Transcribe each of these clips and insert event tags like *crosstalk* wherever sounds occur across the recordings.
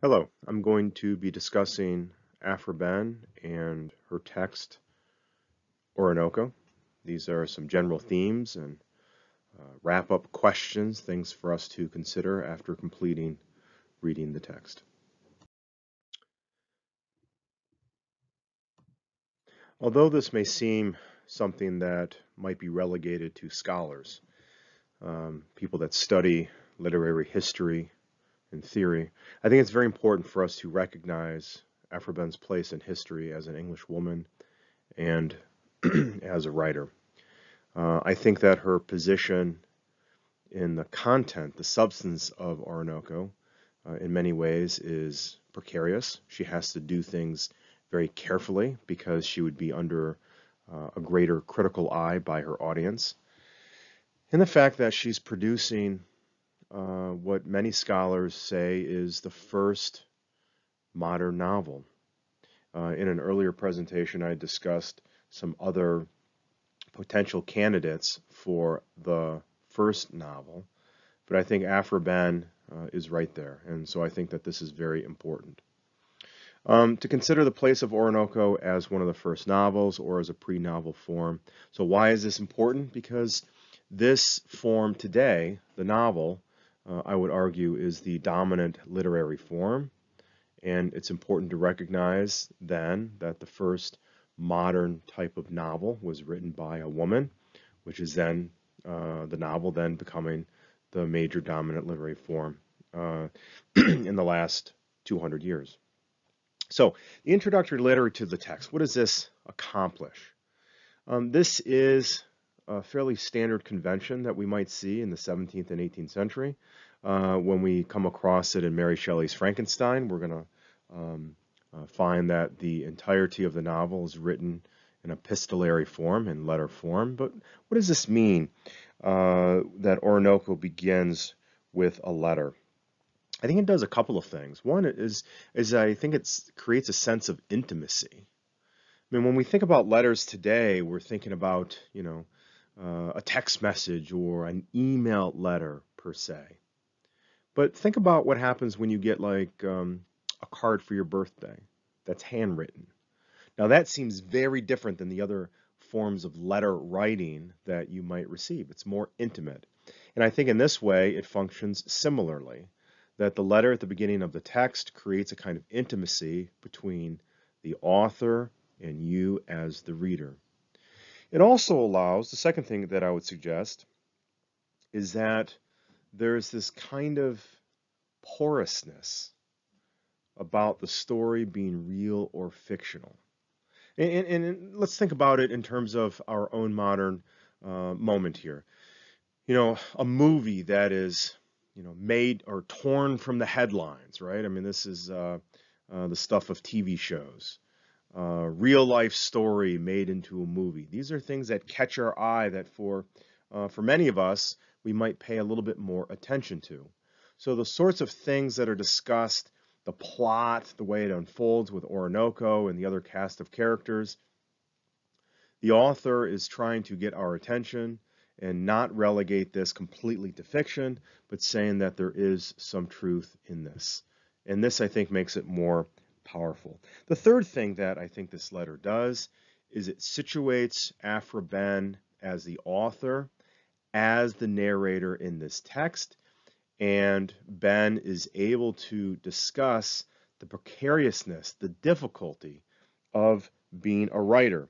Hello, I'm going to be discussing Aphra Behn and her text Oroonoko. These are some general themes and uh, wrap up questions, things for us to consider after completing reading the text. Although this may seem something that might be relegated to scholars, um, people that study literary history and theory, I think it's very important for us to recognize Aphra Behn's place in history as an English woman and *clears throat* as a writer. Uh, I think that her position in the content, the substance of Oroonoko, uh, in many ways is precarious. She has to do things very carefully because she would be under uh, a greater critical eye by her audience. And the fact that she's producing uh, what many scholars say is the first modern novel. Uh, in an earlier presentation, I discussed some other potential candidates for the first novel, but I think Behn uh, is right there, and so I think that this is very important. Um, to consider the place of Oroonoko as one of the first novels or as a pre-novel form. So why is this important? Because this form today, the novel, uh, I would argue is the dominant literary form. And it's important to recognize then that the first modern type of novel was written by a woman, which is then uh, the novel then becoming the major dominant literary form uh, *clears throat* in the last 200 years. So the introductory letter to the text, what does this accomplish? Um, this is a fairly standard convention that we might see in the 17th and 18th century. Uh, when we come across it in Mary Shelley's Frankenstein, we're going to um, uh, find that the entirety of the novel is written in epistolary form, in letter form. But what does this mean uh, that Oroonoko begins with a letter? I think it does a couple of things. One is, is I think it creates a sense of intimacy. I mean, when we think about letters today, we're thinking about, you know, uh, a text message or an email letter per se. But think about what happens when you get like um, a card for your birthday that's handwritten. Now that seems very different than the other forms of letter writing that you might receive. It's more intimate. And I think in this way it functions similarly, that the letter at the beginning of the text creates a kind of intimacy between the author and you as the reader. It also allows, the second thing that I would suggest, is that there's this kind of porousness about the story being real or fictional. And, and, and let's think about it in terms of our own modern uh, moment here. You know, a movie that is, you know, made or torn from the headlines, right? I mean, this is uh, uh, the stuff of TV shows uh, real life story made into a movie. These are things that catch our eye that for, uh, for many of us, we might pay a little bit more attention to. So the sorts of things that are discussed, the plot, the way it unfolds with Oroonoko and the other cast of characters, the author is trying to get our attention and not relegate this completely to fiction, but saying that there is some truth in this. And this, I think, makes it more powerful. The third thing that I think this letter does is it situates Aphra Behn as the author, as the narrator in this text, and Behn is able to discuss the precariousness, the difficulty of being a writer.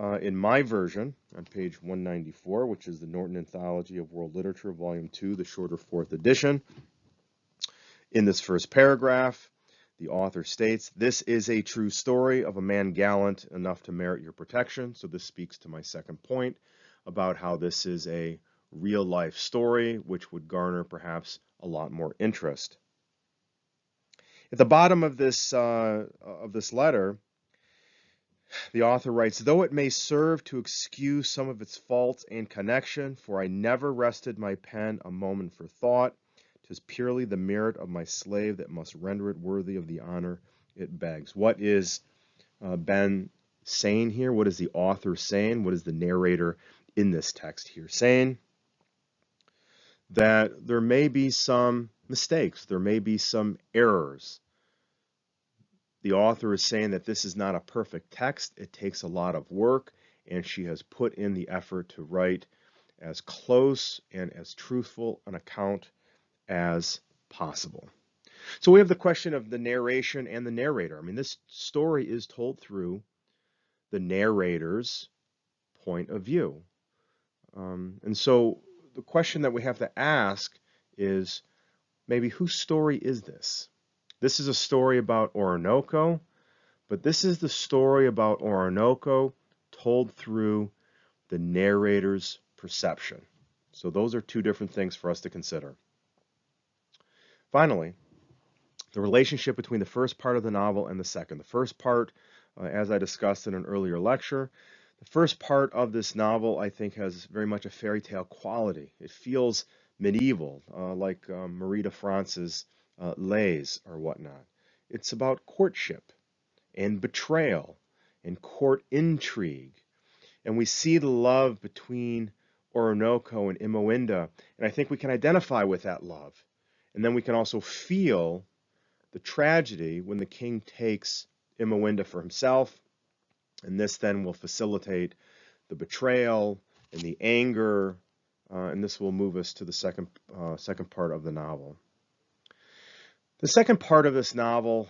Uh, in my version, on page 194, which is the Norton Anthology of World Literature, Volume 2, the shorter fourth edition, in this first paragraph, the author states, This is a true story of a man gallant enough to merit your protection. So this speaks to my second point about how this is a real life story, which would garner perhaps a lot more interest. At the bottom of this, uh, of this letter, the author writes, Though it may serve to excuse some of its faults and connection, for I never rested my pen a moment for thought, 'Tis purely the merit of my slave that must render it worthy of the honor it begs. What is uh, Behn saying here? What is the author saying? What is the narrator in this text here saying? That there may be some mistakes. There may be some errors. The author is saying that this is not a perfect text. It takes a lot of work, and she has put in the effort to write as close and as truthful an account as possible. So we have the question of the narration and the narrator. I mean, this story is told through the narrator's point of view. Um, and so the question that we have to ask is maybe whose story is this? This is a story about Oroonoko, but this is the story about Oroonoko told through the narrator's perception. So those are two different things for us to consider. Finally, the relationship between the first part of the novel and the second. The first part, uh, as I discussed in an earlier lecture, the first part of this novel, I think, has very much a fairy tale quality. It feels medieval, uh, like um, Marie de France's uh, Lays or whatnot. It's about courtship and betrayal and court intrigue. And we see the love between Oroonoko and Imoinda, and I think we can identify with that love. And then we can also feel the tragedy when the king takes Imoinda for himself, and this then will facilitate the betrayal and the anger, uh, and this will move us to the second, uh, second part of the novel. The second part of this novel,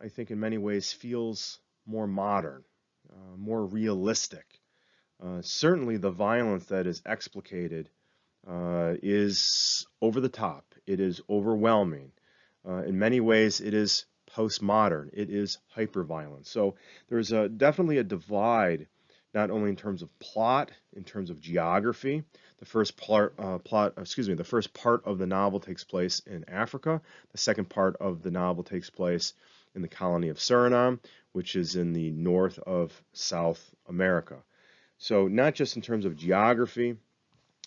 I think in many ways, feels more modern, uh, more realistic. Uh, certainly the violence that is explicated uh, is over the top. It is overwhelming. Uh, in many ways, it is postmodern. It is hyperviolent. So there's a, definitely a divide, not only in terms of plot, in terms of geography. The first part, uh, plot, excuse me, the first part of the novel takes place in Africa. The second part of the novel takes place in the colony of Suriname, which is in the north of South America. So not just in terms of geography,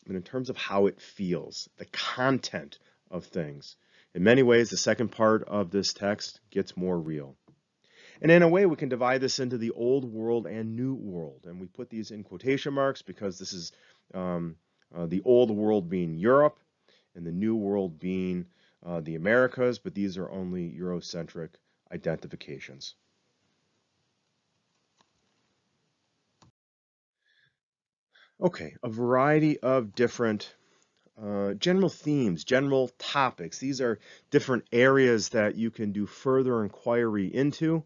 but in terms of how it feels, the content of things. In many ways, the second part of this text gets more real. And in a way, we can divide this into the old world and new world. And we put these in quotation marks because this is um, uh, the old world being Europe and the new world being uh, the Americas, but these are only Eurocentric identifications. Okay, a variety of different uh, general themes, general topics. These are different areas that you can do further inquiry into,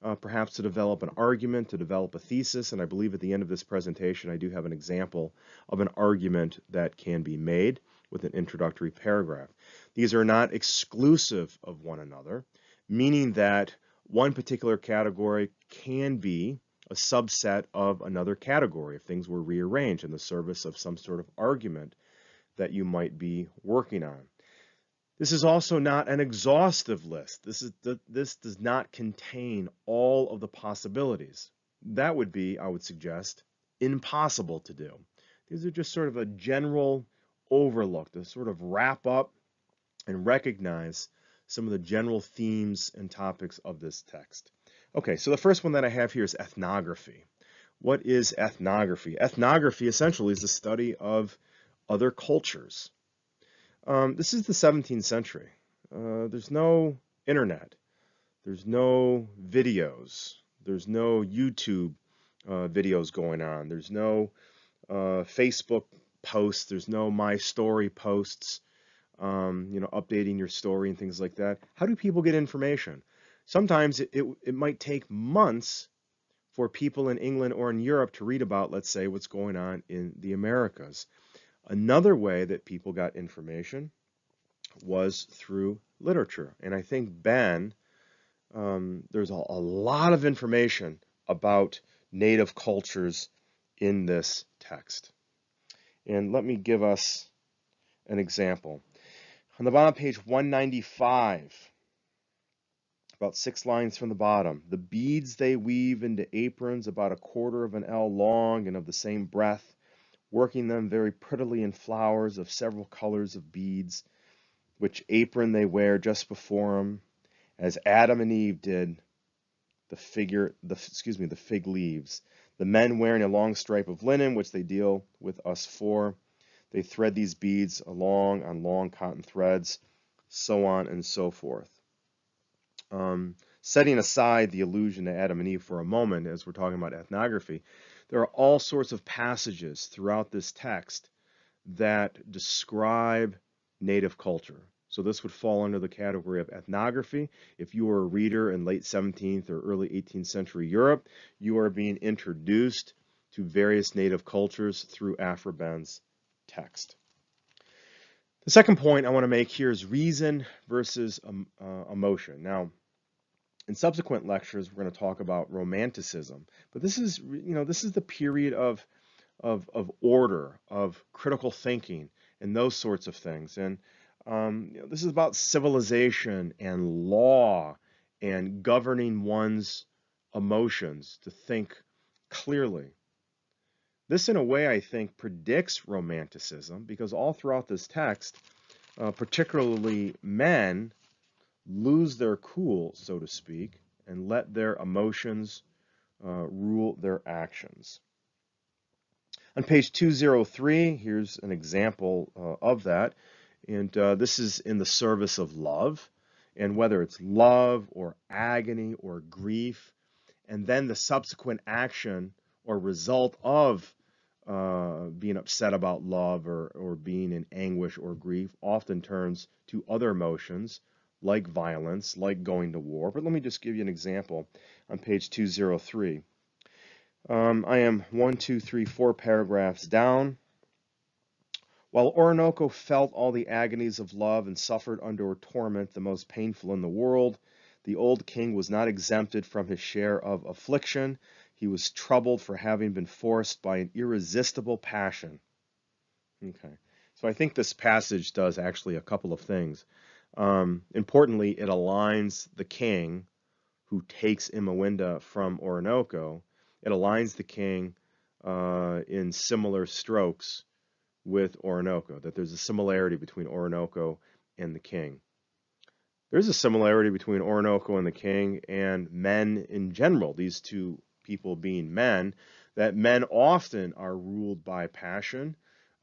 uh, perhaps to develop an argument, to develop a thesis, and I believe at the end of this presentation I do have an example of an argument that can be made with an introductory paragraph. These are not exclusive of one another, meaning that one particular category can be a subset of another category if things were rearranged in the service of some sort of argument that you might be working on. This is also not an exhaustive list. This, is, this does not contain all of the possibilities. That would be, I would suggest, impossible to do. These are just sort of a general overlook to sort of wrap up and recognize some of the general themes and topics of this text. Okay, so the first one that I have here is ethnography. What is ethnography? Ethnography essentially is the study of other cultures. Um, this is the 17th century. Uh, there's no internet. There's no videos. There's no YouTube uh, videos going on. There's no uh, Facebook posts. There's no My Story posts, um, you know, updating your story and things like that. How do people get information? Sometimes it, it, it might take months for people in England or in Europe to read about, let's say, what's going on in the Americas. Another way that people got information was through literature. And I think Behn, um, there's a, a lot of information about native cultures in this text. And let me give us an example. On the bottom page 195, about six lines from the bottom, the beads they weave into aprons about a quarter of an ell long and of the same breadth working them very prettily in flowers of several colors of beads, which apron they wear just before them, as Adam and Eve did the figure, the excuse me, the fig leaves. The men wearing a long stripe of linen, which they deal with us for. They thread these beads along on long cotton threads. so on and so forth. Um, setting aside the allusion to Adam and Eve for a moment, as we're talking about ethnography, there are all sorts of passages throughout this text that describe native culture. So this would fall under the category of ethnography. If you were a reader in late 17th or early 18th century Europe, you are being introduced to various native cultures through Behn's text. The second point I want to make here is reason versus um, uh, emotion. Now, in subsequent lectures, we're going to talk about romanticism, but this is, you know, this is the period of, of, of order, of critical thinking, and those sorts of things. And um, you know, this is about civilization and law and governing one's emotions to think clearly. This, in a way, I think, predicts romanticism because all throughout this text, uh, particularly men, lose their cool, so to speak, and let their emotions uh, rule their actions. On page 203, here's an example uh, of that. And uh, this is in the service of love. And whether it's love or agony or grief, and then the subsequent action or result of uh, being upset about love or, or being in anguish or grief often turns to other emotions like violence, like going to war. But let me just give you an example on page 203. Um, I am one, two, three, four paragraphs down. While Oroonoko felt all the agonies of love and suffered under a torment the most painful in the world, the old king was not exempted from his share of affliction he was troubled for having been forced by an irresistible passion. Okay, so I think this passage does actually a couple of things. Um, importantly, it aligns the king who takes Imoinda from Oroonoko. It aligns the king uh, in similar strokes with Oroonoko, that there's a similarity between Oroonoko and the king. There's a similarity between Oroonoko and the king and men in general. These two people being men, that men often are ruled by passion.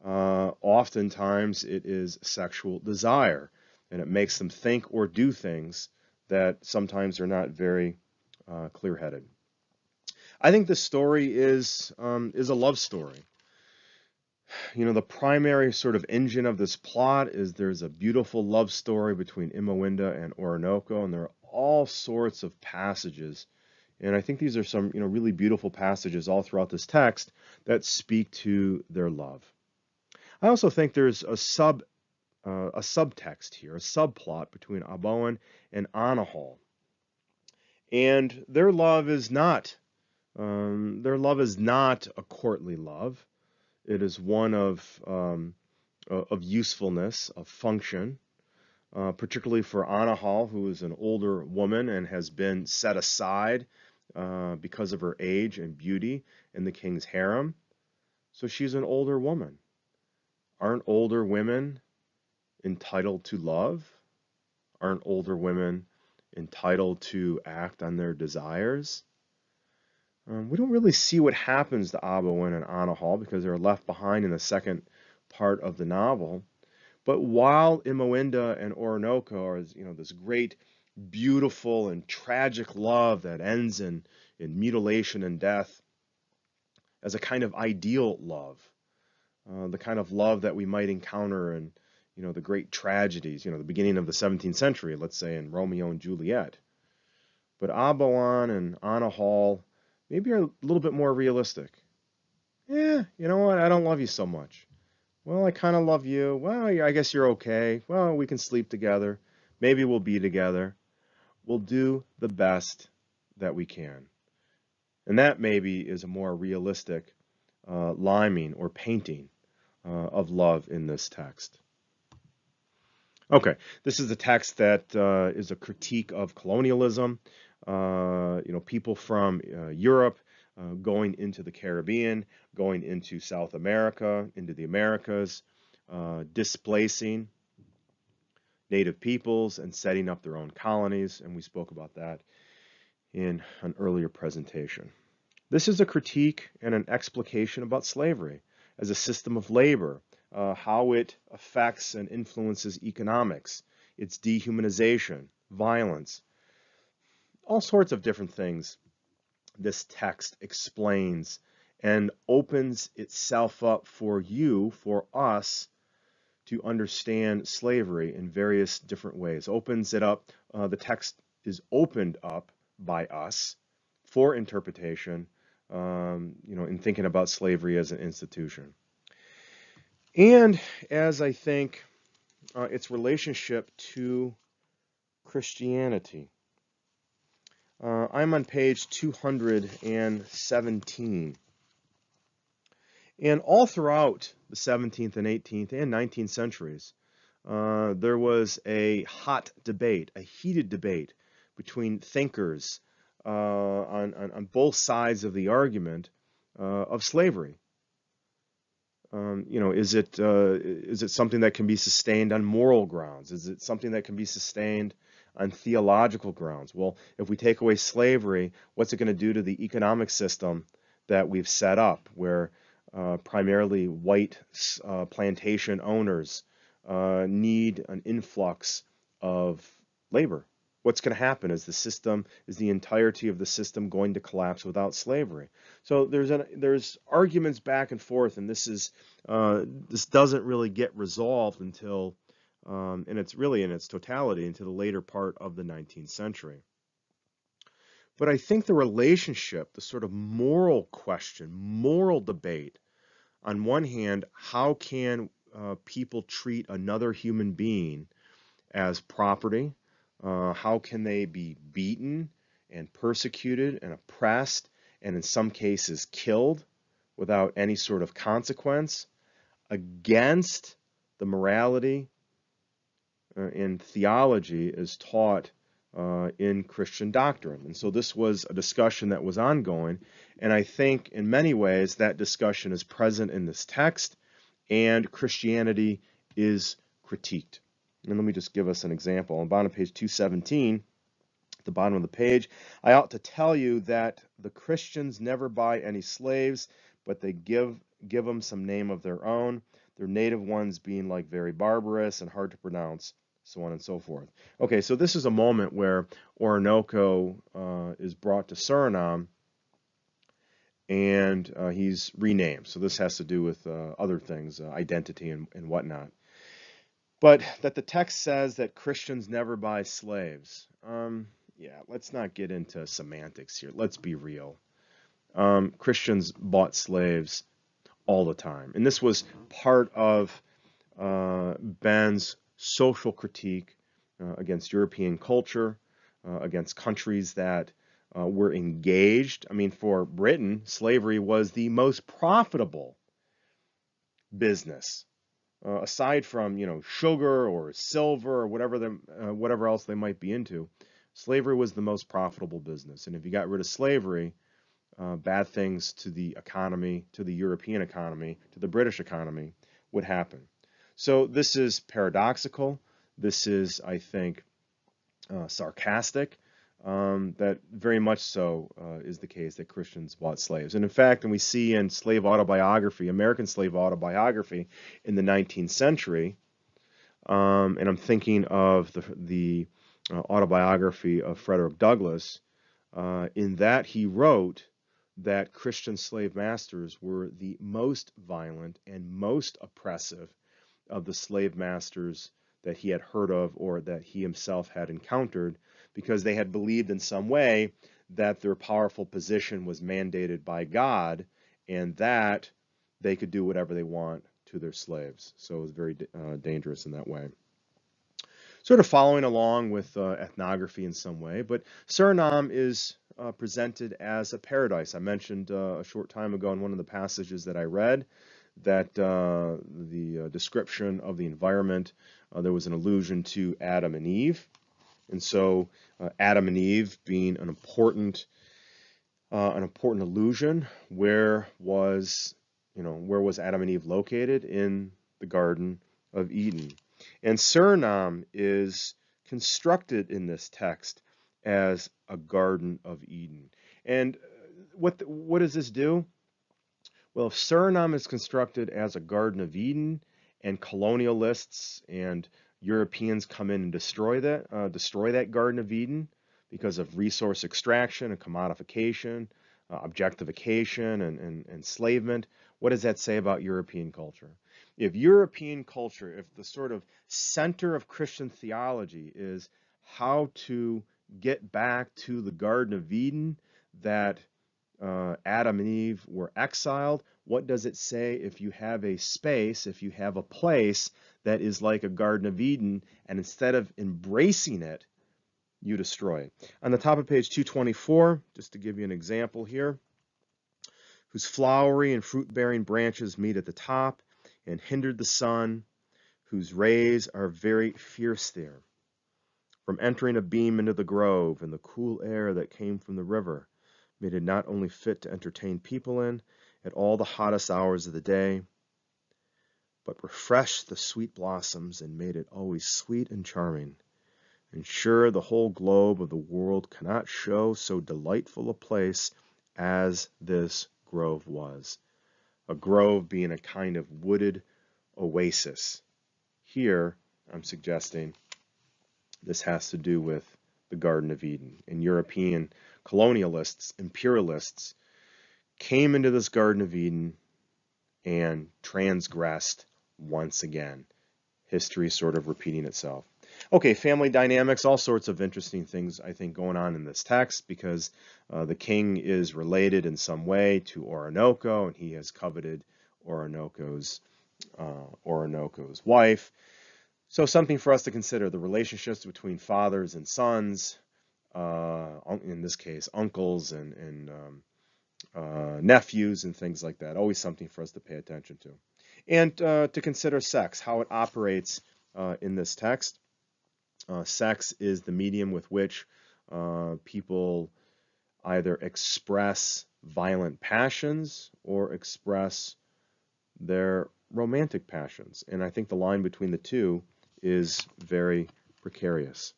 Uh, oftentimes it is sexual desire, and it makes them think or do things that sometimes are not very uh, clear-headed. I think the story is um, is a love story. You know, the primary sort of engine of this plot is there's a beautiful love story between Imoinda and Oroonoko, and there are all sorts of passages and I think these are some, you know, really beautiful passages all throughout this text that speak to their love. I also think there's a sub uh, a subtext here, a subplot between Aboan and Anahal. And their love is not um, their love is not a courtly love. It is one of um, of usefulness, of function, uh, particularly for Anahal, who is an older woman and has been set aside uh, because of her age and beauty in the king's harem. So she's an older woman. Aren't older women entitled to love? Aren't older women entitled to act on their desires? Um, we don't really see what happens to Aboan and Anahal because they're left behind in the second part of the novel. But while Imoinda and Oroonoko are, you know, this great beautiful and tragic love that ends in, in mutilation and death as a kind of ideal love, uh, the kind of love that we might encounter in you know the great tragedies, you know the beginning of the 17th century, let's say in Romeo and Juliet. But Aboan and Anna Anahal maybe are a little bit more realistic. Yeah, you know what? I don't love you so much. Well, I kind of love you. Well, I guess you're okay. Well, we can sleep together. Maybe we'll be together we'll do the best that we can. And that maybe is a more realistic uh, limning or painting uh, of love in this text. Okay, this is a text that uh, is a critique of colonialism. Uh, you know, people from uh, Europe uh, going into the Caribbean, going into South America, into the Americas, displacing native peoples and setting up their own colonies, and we spoke about that in an earlier presentation. This is a critique and an explication about slavery as a system of labor, uh, how it affects and influences economics it's dehumanization, violence, all sorts of different things this text explains and opens itself up for you, for us, to understand slavery in various different ways. Opens it up, uh, the text is opened up by us for interpretation, um, you know, in thinking about slavery as an institution. And as I think uh, its relationship to Christianity. Uh, I'm on page 217. And all throughout the 17th and 18th and 19th centuries, uh, there was a hot debate, a heated debate between thinkers uh, on, on, on, both sides of the argument uh, of slavery. Um, you know, is it uh, is it something that can be sustained on moral grounds? Is it something that can be sustained on theological grounds? Well, if we take away slavery, what's it going to do to the economic system that we've set up, where uh, primarily white uh, plantation owners uh, need an influx of labor? what's going to happen? Is the system is the entirety of the system going to collapse without slavery? So there's an there's arguments back and forth and this is uh, this doesn't really get resolved until um, and it's really in its totality into the later part of the 19th century. But I think the relationship the sort of moral question moral debate on one hand how can uh, people treat another human being as property? Uh, how can they be beaten and persecuted and oppressed and in some cases killed without any sort of consequence against the morality uh, in theology is taught uh, in Christian doctrine. And so this was a discussion that was ongoing. And I think in many ways that discussion is present in this text and Christianity is critiqued. And let me just give us an example. On bottom page 217, at the bottom of the page, I ought to tell you that the Christians never buy any slaves, but they give give them some name of their own, their native ones being like very barbarous and hard to pronounce, so on and so forth. Okay, so this is a moment where Oroonoko uh, is brought to Suriname and uh, he's renamed. So this has to do with uh, other things, uh, identity and, and whatnot. But that the text says that Christians never buy slaves. Um, yeah, let's not get into semantics here. Let's be real. Um, Christians bought slaves all the time. And this was part of uh, Behn's social critique uh, against European culture, uh, against countries that uh, were engaged. I mean, for Britain, slavery was the most profitable business uh, aside from you know sugar or silver or whatever them uh, whatever else they might be into, slavery was the most profitable business. And if you got rid of slavery, uh, bad things to the economy, to the European economy, to the British economy would happen. So this is paradoxical. This is, I think, uh, sarcastic um, that very much so uh, is the case that Christians bought slaves. And in fact, and we see in slave autobiography, American slave autobiography in the 19th century, um, and I'm thinking of the, the uh, autobiography of Frederick Douglass, uh, in that he wrote that Christian slave masters were the most violent and most oppressive of the slave masters that he had heard of or that he himself had encountered because they had believed in some way that their powerful position was mandated by God and that they could do whatever they want to their slaves. So it was very uh, dangerous in that way. Sort of following along with uh, ethnography in some way, but Suriname is uh, presented as a paradise. I mentioned uh, a short time ago in one of the passages that I read that uh, the uh, description of the environment, there was an allusion to Adam and Eve. And so uh, Adam and Eve being an important uh, an important illusion. Where was you know where was Adam and Eve located in the Garden of Eden? And Suriname is constructed in this text as a Garden of Eden. And uh, what what does this do? Well, if Suriname is constructed as a Garden of Eden, and colonialists and Europeans come in and destroy that, uh, destroy that Garden of Eden because of resource extraction and commodification, uh, objectification and, and enslavement. What does that say about European culture? If European culture, if the sort of center of Christian theology is how to get back to the Garden of Eden that uh, Adam and Eve were exiled, what does it say if you have a space, if you have a place that is like a Garden of Eden, and instead of embracing it, you destroy it? On the top of page 224, just to give you an example here, whose flowery and fruit-bearing branches meet at the top and hindered the sun, whose rays are very fierce there. From entering a beam into the grove and the cool air that came from the river, made it not only fit to entertain people in at all the hottest hours of the day, but refreshed the sweet blossoms and made it always sweet and charming. And sure the whole globe of the world cannot show so delightful a place as this grove was. A grove being a kind of wooded oasis. Here, I'm suggesting this has to do with the Garden of Eden. And European colonialists, imperialists, came into this Garden of Eden and transgressed once again. History sort of repeating itself. Okay, family dynamics, all sorts of interesting things, I think, going on in this text because uh, the king is related in some way to Oroonoko and he has coveted Oroonoko's, uh, Oroonoko's wife. So something for us to consider, the relationships between fathers and sons, uh, in this case, uncles and, and um, uh, nephews and things like that. Always something for us to pay attention to. And uh, to consider sex, how it operates uh, in this text. Uh, sex is the medium with which uh, people either express violent passions or express their romantic passions. And I think the line between the two is very precarious.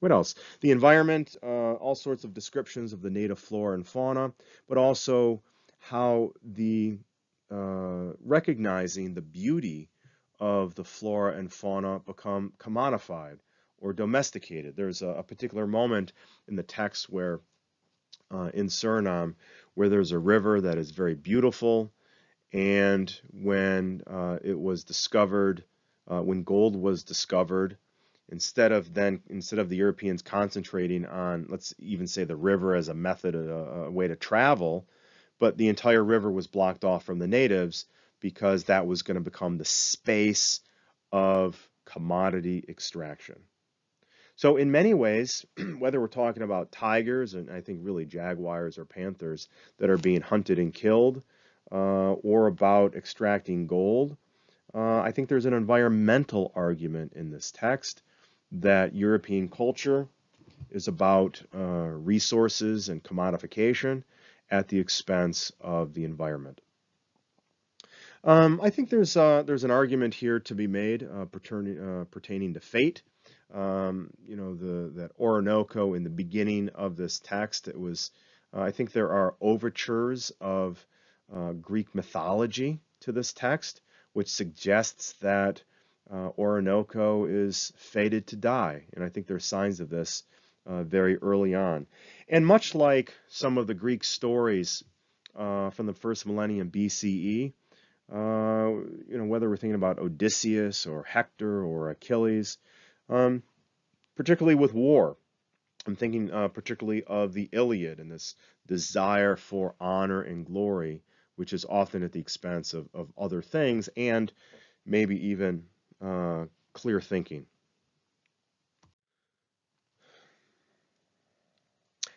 What else? The environment, uh, all sorts of descriptions of the native flora and fauna, but also how the uh, recognizing the beauty of the flora and fauna become commodified or domesticated. There's a, a particular moment in the text where uh, in Suriname where there's a river that is very beautiful and when uh, it was discovered uh, when gold was discovered, instead of then instead of the Europeans concentrating on let's even say the river as a method, a, a way to travel, but the entire river was blocked off from the natives because that was going to become the space of commodity extraction. So in many ways, *clears throat* whether we're talking about tigers and I think really jaguars or panthers that are being hunted and killed, uh, or about extracting gold, uh, I think there's an environmental argument in this text that European culture is about uh, resources and commodification at the expense of the environment. Um, I think there's uh, there's an argument here to be made uh, pertaining, uh, pertaining to fate. Um, you know, the that Oroonoko in the beginning of this text, it was, uh, I think there are overtures of uh, Greek mythology to this text which suggests that uh, Oroonoko is fated to die. And I think there are signs of this uh, very early on. And much like some of the Greek stories uh, from the first millennium BCE, uh, you know, whether we're thinking about Odysseus or Hector or Achilles, um, particularly with war, I'm thinking uh, particularly of the Iliad and this desire for honor and glory which is often at the expense of, of other things and maybe even uh, clear thinking.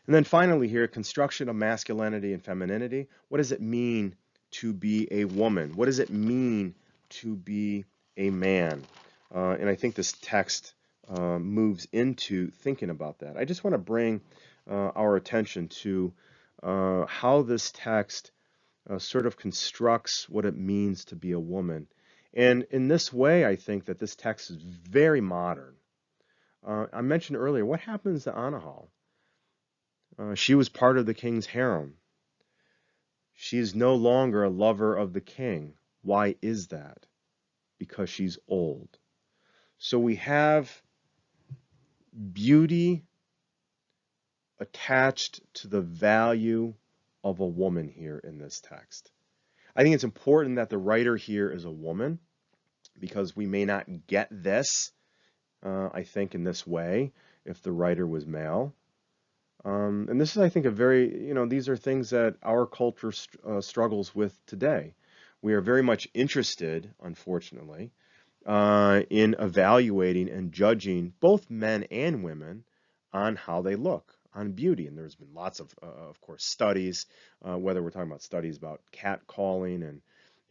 And then finally here, construction of masculinity and femininity. What does it mean to be a woman? What does it mean to be a man? Uh, and I think this text uh, moves into thinking about that. I just want to bring uh, our attention to uh, how this text uh, sort of constructs what it means to be a woman. And in this way, I think that this text is very modern. Uh, I mentioned earlier, what happens to Anahal? Uh, she was part of the king's harem. She is no longer a lover of the king. Why is that? Because she's old. So we have beauty attached to the value of a woman here in this text. I think it's important that the writer here is a woman because we may not get this, uh, I think, in this way if the writer was male. Um, and this is, I think, a very, you know, these are things that our culture uh, struggles with today. We are very much interested, unfortunately, uh, in evaluating and judging both men and women on how they look, on beauty. And there's been lots of, uh, of course, studies, uh, whether we're talking about studies about catcalling and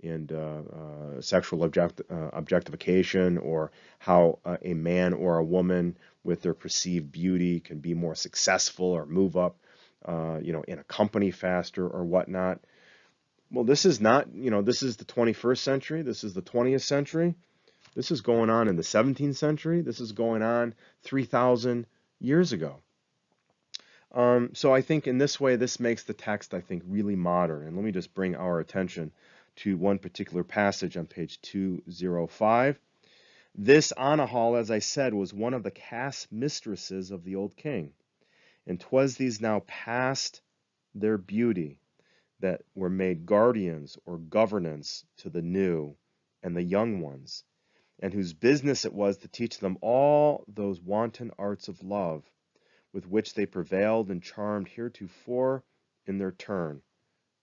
and uh, uh, sexual object, uh, objectification, or how a man or a woman with their perceived beauty can be more successful or move up, you know, in a company faster or whatnot. Well, this is not, you know, this is the 21st century. This is the 20th century. This is going on in the 17th century. This is going on 3,000 years ago. Um, so I think in this way, this makes the text, I think, really modern. And let me just bring our attention to one particular passage on page 205. This Anahal, as I said, was one of the cast mistresses of the old king. And 'twas these now past their beauty that were made guardians or governants to the new and the young ones, and whose business it was to teach them all those wanton arts of love, with which they prevailed and charmed heretofore in their turn.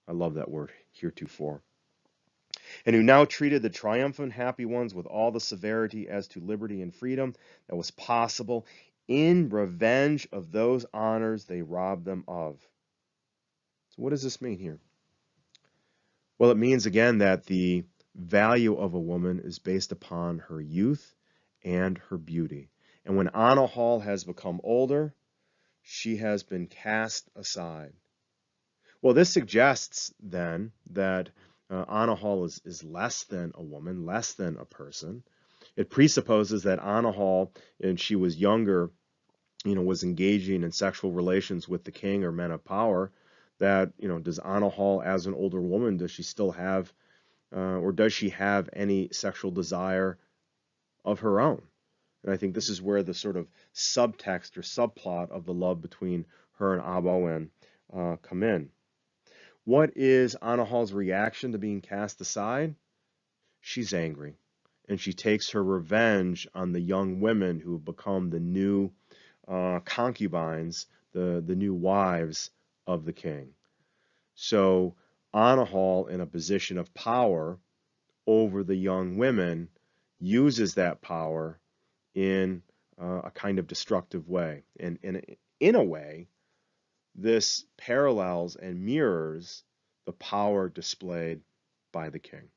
I love that word, heretofore and who now treated the triumphant happy ones with all the severity as to liberty and freedom that was possible in revenge of those honors they robbed them of. So what does this mean here? Well, it means again that the value of a woman is based upon her youth and her beauty. And when Anna Hall has become older, she has been cast aside. Well, this suggests then that uh, Anahal is, is less than a woman, less than a person. It presupposes that Anna Anahal, and she was younger, you know, was engaging in sexual relations with the king or men of power. That you know, does Anna Anahal, as an older woman, does she still have, uh, or does she have any sexual desire of her own? And I think this is where the sort of subtext or subplot of the love between her and Abo uh, come in. What is Anahal's reaction to being cast aside? She's angry, and she takes her revenge on the young women who have become the new uh, concubines, the, the new wives of the king. So Anahal, in a position of power over the young women, uses that power in uh, a kind of destructive way. And, and in a way, this parallels and mirrors the power displayed by the king.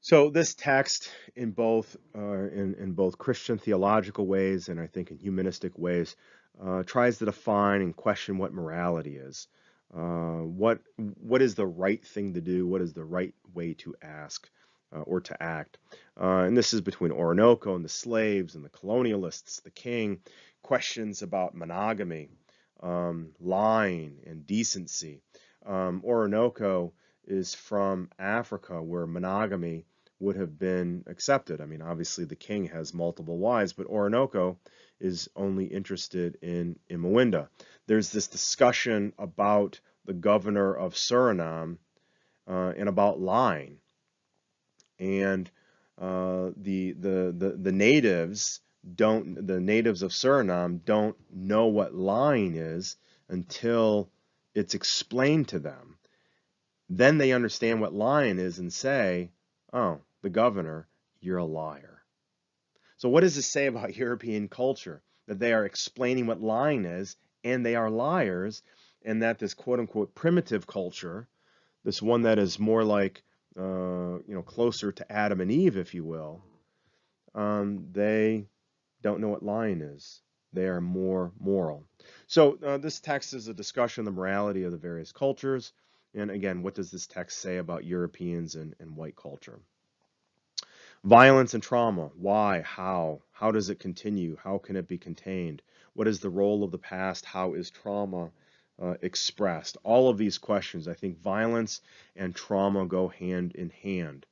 So this text, in both uh, in, in both Christian theological ways and I think in humanistic ways, uh, tries to define and question what morality is. Uh, what what is the right thing to do? What is the right way to ask or to act? Uh, and this is between Oroonoko and the slaves and the colonialists, the king, questions about monogamy, um, lying, and decency. Um, Oroonoko is from Africa where monogamy would have been accepted. I mean, obviously the king has multiple wives, but Oroonoko is only interested in Imoinda. There's this discussion about the governor of Suriname uh, and about lying. And uh, the, the, the, the natives don't the natives of Suriname don't know what lying is until it's explained to them. Then they understand what lying is and say, "Oh, the governor, you're a liar." So what does this say about *laughs* European culture? That they are explaining what lying is and they are liars and that this quote unquote primitive culture, this one that is more like uh, you know closer to Adam and Eve, if you will, um, they don't know what lying is. They are more moral. So uh, this text is a discussion of the morality of the various cultures. And again, what does this text say about Europeans and, and white culture? Violence and trauma. Why? How? How does it continue? How can it be contained? What is the role of the past? How is trauma uh, expressed? All of these questions, I think violence and trauma go hand in hand.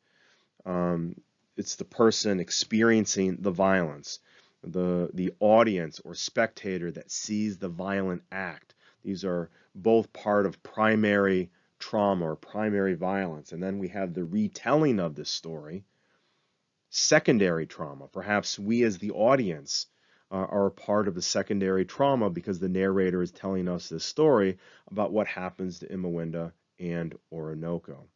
Um, it's the person experiencing the violence, the, the audience or spectator that sees the violent act. These are both part of primary trauma or primary violence. And then we have the retelling of this story, secondary trauma. Perhaps we as the audience uh, are a part of the secondary trauma because the narrator is telling us this story about what happens to Imoinda and Oroonoko.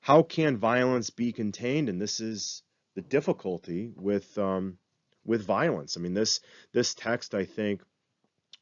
How can violence be contained? And this is the difficulty with um, with violence. I mean, this this text, I think,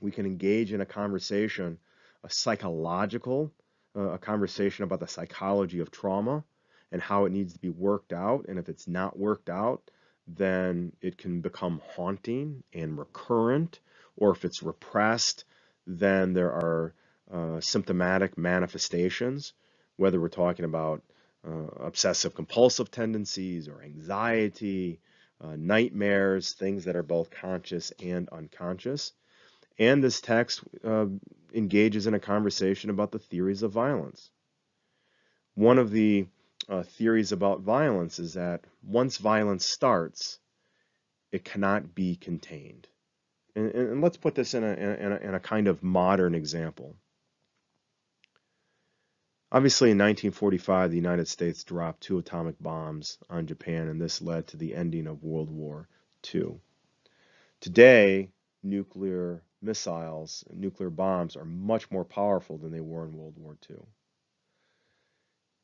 we can engage in a conversation, a psychological, uh, a conversation about the psychology of trauma and how it needs to be worked out. And if it's not worked out, then it can become haunting and recurrent. Or if it's repressed, then there are uh, symptomatic manifestations, whether we're talking about uh, obsessive compulsive tendencies or anxiety, uh, nightmares, things that are both conscious and unconscious. And this text uh, engages in a conversation about the theories of violence. One of the uh, theories about violence is that once violence starts, it cannot be contained. And, and let's put this in a, in, a, in a kind of modern example. Obviously, in 1945, the United States dropped two atomic bombs on Japan, and this led to the ending of World War II. Today, nuclear missiles, nuclear bombs are much more powerful than they were in World War II.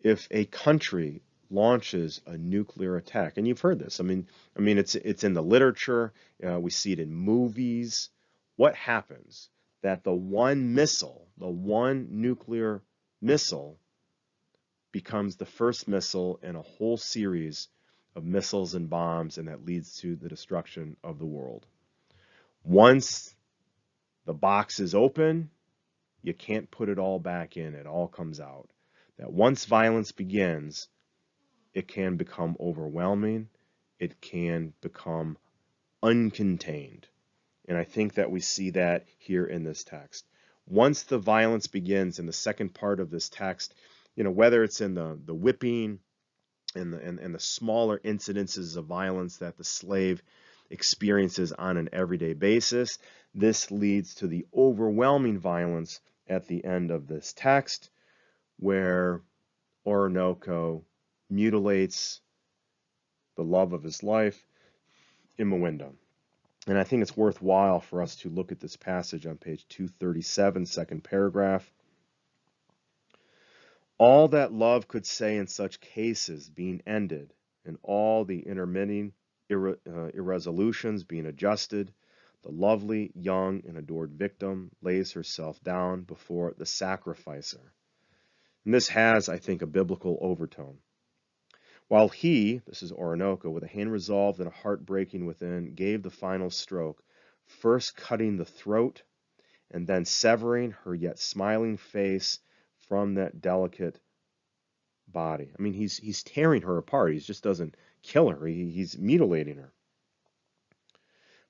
If a country launches a nuclear attack, and you've heard this, I mean, I mean, it's it's in the literature, uh, we see it in movies. What happens? That the one missile, the one nuclear missile, becomes the first missile in a whole series of missiles and bombs, and that leads to the destruction of the world. Once the box is open, you can't put it all back in. It all comes out. That once violence begins, it can become overwhelming. It can become uncontained. And I think that we see that here in this text. Once the violence begins in the second part of this text, you know, whether it's in the, the whipping and the, and, and the smaller incidences of violence that the slave experiences on an everyday basis. This leads to the overwhelming violence at the end of this text where Oroonoko mutilates the love of his life, Imoinda. And I think it's worthwhile for us to look at this passage on page 237, second paragraph. All that love could say in such cases being ended, and all the intermitting irre uh, irresolutions being adjusted, the lovely, young, and adored victim lays herself down before the sacrificer. And this has, I think, a biblical overtone. While he, this is Oroonoko, with a hand resolved and a heart breaking within, gave the final stroke, first cutting the throat and then severing her yet smiling face from that delicate body. I mean, he's he's tearing her apart. He just doesn't kill her. He, he's mutilating her.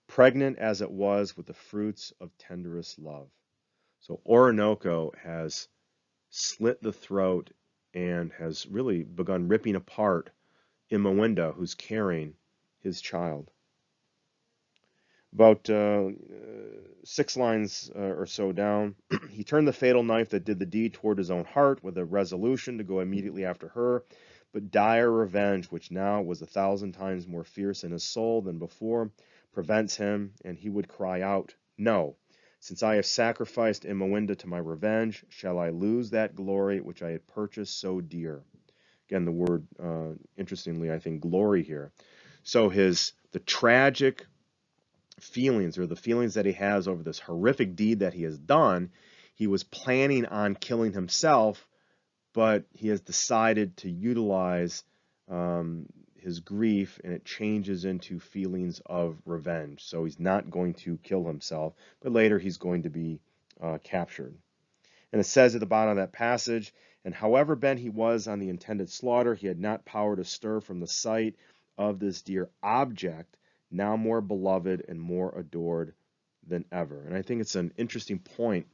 Pregnant as it was with the fruits of tenderest love. So Oroonoko has slit the throat and has really begun ripping apart Imoinda, who's carrying his child. About uh, six lines uh, or so down, *clears throat* he turned the fatal knife that did the deed toward his own heart with a resolution to go immediately after her but dire revenge, which now was a thousand times more fierce in his soul than before, prevents him, and he would cry out, No, since I have sacrificed Imoinda to my revenge, shall I lose that glory which I had purchased so dear? Again, the word, uh, interestingly, I think glory here. So his the tragic feelings or the feelings that he has over this horrific deed that he has done, he was planning on killing himself but he has decided to utilize um, his grief and it changes into feelings of revenge. So he's not going to kill himself, but later he's going to be uh, captured. And it says at the bottom of that passage, and however bent he was on the intended slaughter, he had not power to stir from the sight of this dear object, now more beloved and more adored than ever. And I think it's an interesting point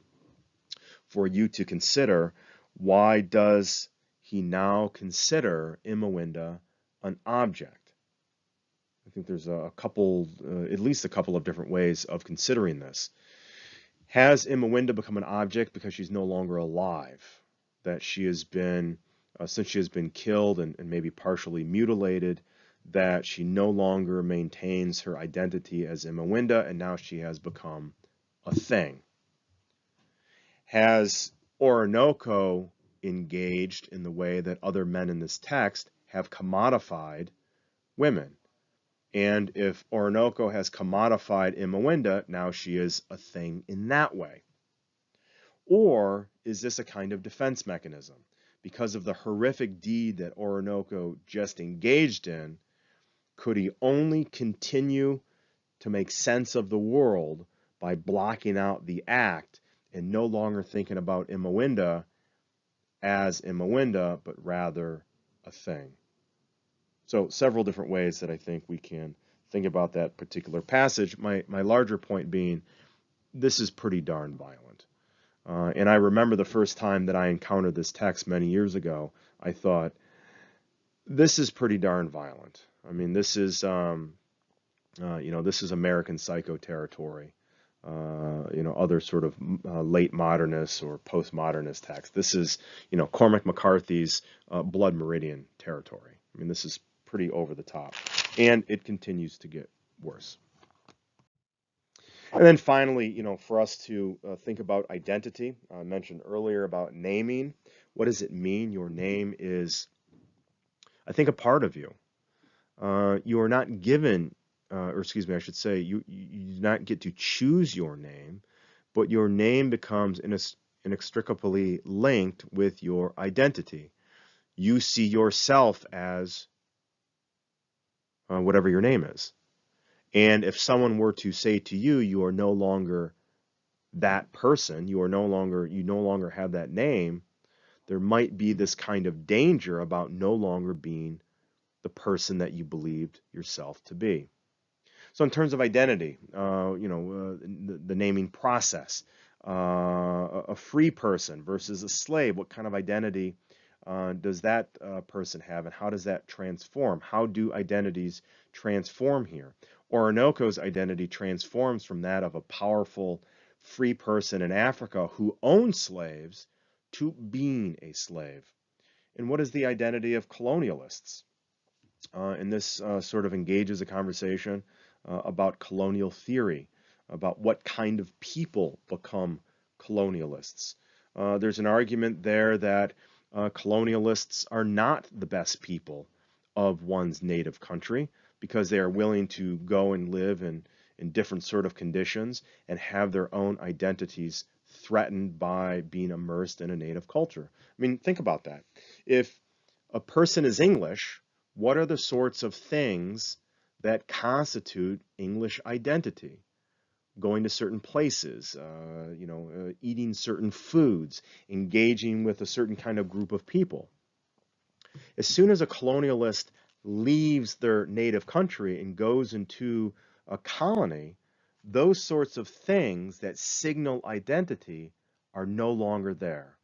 for you to consider why does he now consider Imoinda an object? I think there's a couple, uh, at least a couple of different ways of considering this. Has Imoinda become an object because she's no longer alive? That she has been, uh, since she has been killed and, and maybe partially mutilated, that she no longer maintains her identity as Imoinda and now she has become a thing. Has Oroonoko engaged in the way that other men in this text have commodified women? And if Oroonoko has commodified Imoinda, now she is a thing in that way. Or is this a kind of defense mechanism? Because of the horrific deed that Oroonoko just engaged in, could he only continue to make sense of the world by blocking out the act and no longer thinking about Imoinda as Imoinda, but rather a thing? So several different ways that I think we can think about that particular passage. My, my larger point being, this is pretty darn violent. Uh, and I remember the first time that I encountered this text many years ago, I thought, this is pretty darn violent. I mean, this is, um, uh, you know, this is American Psycho territory. Uh, you know, other sort of uh, late modernist or postmodernist text. This is, you know, Cormac McCarthy's uh, Blood Meridian territory. I mean, this is pretty over the top. And it continues to get worse. And then finally, you know, for us to uh, think about identity, I mentioned earlier about naming. What does it mean? Your name is, I think, a part of you. Uh, you are not given, uh, or excuse me, I should say, you, you do not get to choose your name, but your name becomes inextricably linked with your identity. You see yourself as uh, whatever your name is. And if someone were to say to you, you are no longer that person, you are no longer, you no longer have that name, there might be this kind of danger about no longer being the person that you believed yourself to be. So in terms of identity, uh, you know, uh, the, the, naming process, uh, a free person versus a slave, what kind of identity uh, does that uh, person have and how does that transform? How do identities transform here? Oroonoko's identity transforms from that of a powerful free person in Africa who owns slaves to being a slave. And what is the identity of colonialists? Uh, and this uh, sort of engages a conversation uh, about colonial theory, about what kind of people become colonialists. Uh, there's an argument there that uh, colonialists are not the best people of one's native country because they are willing to go and live in, in different sort of conditions and have their own identities threatened by being immersed in a native culture. I mean, think about that. If a person is English, what are the sorts of things that constitute English identity? Going to certain places, uh, you know, uh, eating certain foods, engaging with a certain kind of group of people. As soon as a colonialist leaves their native country and goes into a colony, those sorts of things that signal identity are no longer there.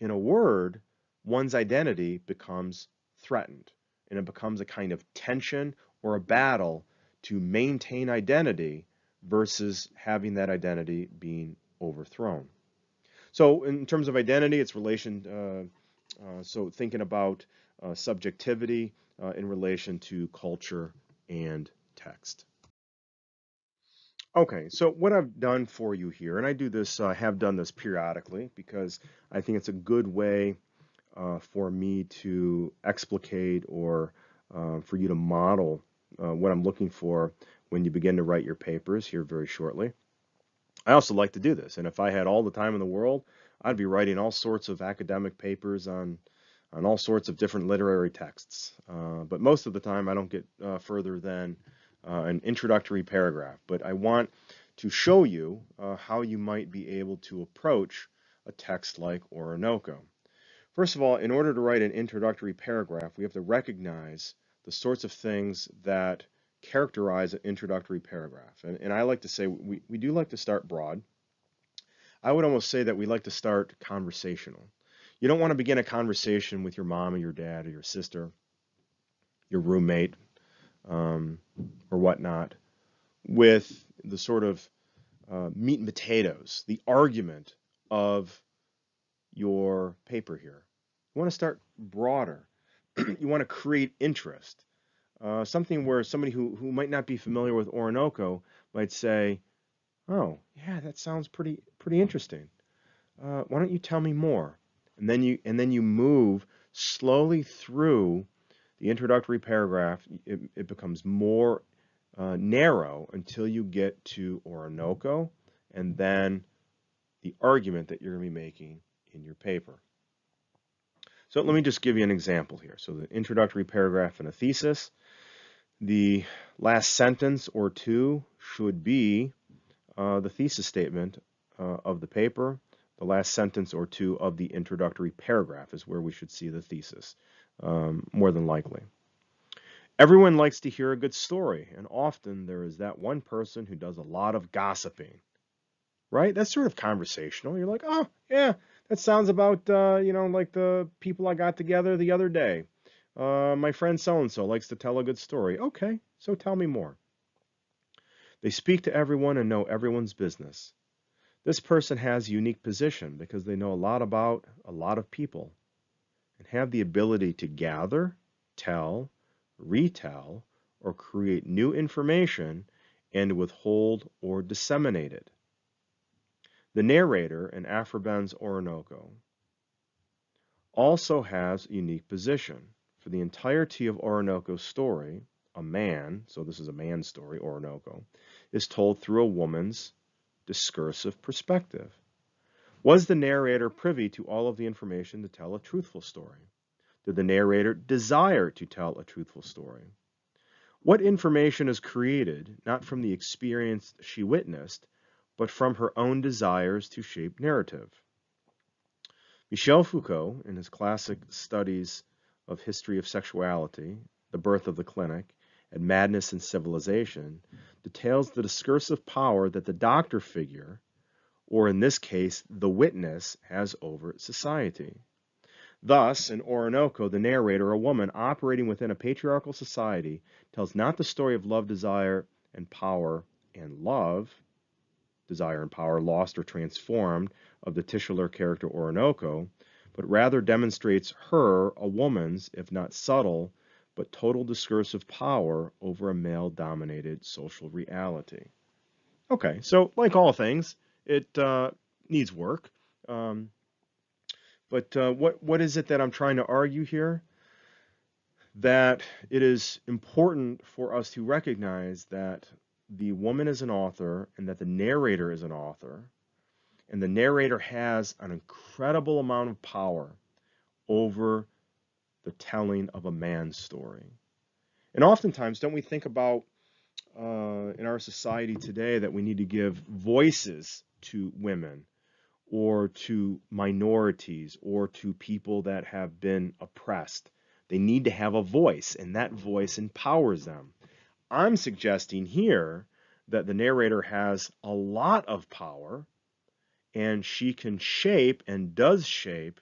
In a word, one's identity becomes threatened and it becomes a kind of tension or a battle to maintain identity versus having that identity being overthrown. So in terms of identity, it's relation, uh, uh, so thinking about uh, subjectivity uh, in relation to culture and text. Okay, so what I've done for you here, and I do this, I have done this periodically because I think it's a good way uh, for me to explicate or uh, for you to model what I'm looking for when you begin to write your papers here very shortly. I also like to do this, and if I had all the time in the world, I'd be writing all sorts of academic papers on on all sorts of different literary texts. Uh, but most of the time, I don't get uh, further than uh, an introductory paragraph. But I want to show you uh, how you might be able to approach a text like Oroonoko. First of all, in order to write an introductory paragraph, we have to recognize the sorts of things that characterize an introductory paragraph. And, and I like to say we, we do like to start broad. I would almost say that we like to start conversational. You don't want to begin a conversation with your mom or your dad or your sister your roommate um, or whatnot with the sort of uh, meat and potatoes, the argument of your paper here. You want to start broader. *clears throat* you want to create interest. Uh, something where somebody who, who might not be familiar with Oroonoko might say, oh, yeah, that sounds pretty pretty interesting. Uh, why don't you tell me more? And then you and then you move slowly through the introductory paragraph. It, it becomes more uh, narrow until you get to Oroonoko and then the argument that you're going to be making in your paper. So let me just give you an example here. So the introductory paragraph in a thesis, the last sentence or two should be uh, the thesis statement uh, of the paper. The last sentence or two of the introductory paragraph is where we should see the thesis, um, more than likely. Everyone likes to hear a good story, and often there is that one person who does a lot of gossiping. Right? That's sort of conversational. You're like, oh, yeah, that sounds about, uh, you know, like the people I got together the other day. Uh, my friend so-and-so likes to tell a good story. Okay, so tell me more. They speak to everyone and know everyone's business. This person has a unique position because they know a lot about a lot of people and have the ability to gather, tell, retell, or create new information and withhold or disseminate it. The narrator in Afroben's Oroonoko also has a unique position. For the entirety of Oroonoko's story, a man, so this is a man's story, Oroonoko, is told through a woman's discursive perspective. Was the narrator privy to all of the information to tell a truthful story? Did the narrator desire to tell a truthful story? What information is created not from the experience she witnessed, but from her own desires to shape narrative. Michel Foucault, in his classic studies of history of sexuality, The Birth of the Clinic, and Madness and Civilization, details the discursive power that the doctor figure, or in this case, the witness, has over society. Thus, in Oroonoko, the narrator, a woman operating within a patriarchal society, tells not the story of love, desire, and power and love, desire and power lost or transformed of the titular character Oroonoko, but rather demonstrates her, a woman's, if not subtle, but total discursive power over a male-dominated social reality. Okay, so like all things, it uh, needs work. Um, but uh, what what is it that I'm trying to argue here? That it is important for us to recognize that the woman is an author and that the narrator is an author, and the narrator has an incredible amount of power over the telling of a man's story. And oftentimes, don't we think about uh, in our society today that we need to give voices to women or to minorities or to people that have been oppressed? They need to have a voice, and that voice empowers them. I'm suggesting here that the narrator has a lot of power and she can shape and does shape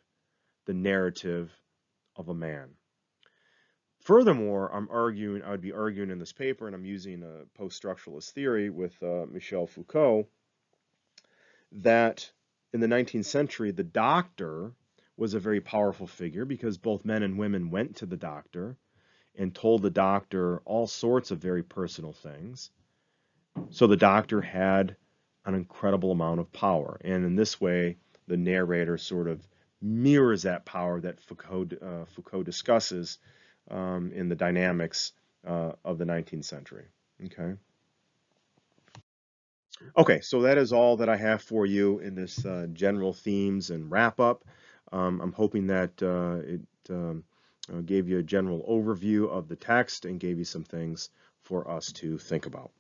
the narrative of a man. Furthermore, I'm arguing, I would be arguing in this paper, and I'm using a post-structuralist theory with uh, Michel Foucault, that in the 19th century, the doctor was a very powerful figure because both men and women went to the doctor and told the doctor all sorts of very personal things. So the doctor had an incredible amount of power. And in this way, the narrator sort of mirrors that power that Foucault, uh, Foucault discusses um, in the dynamics uh, of the 19th century. Okay. Okay, so that is all that I have for you in this uh, general themes and wrap up. Um, I'm hoping that uh, it um, uh, gave you a general overview of the text and gave you some things for us to think about.